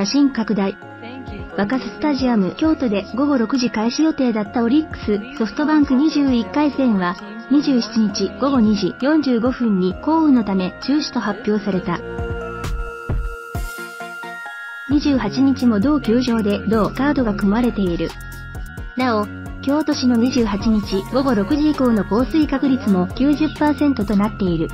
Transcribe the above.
写真拡大。若カススタジアム京都で午後6時開始予定だったオリックスソフトバンク21回戦は27日午後2時45分に降雨のため中止と発表された。28日も同球場で同カードが組まれている。なお、京都市の28日午後6時以降の降水確率も90%となっている。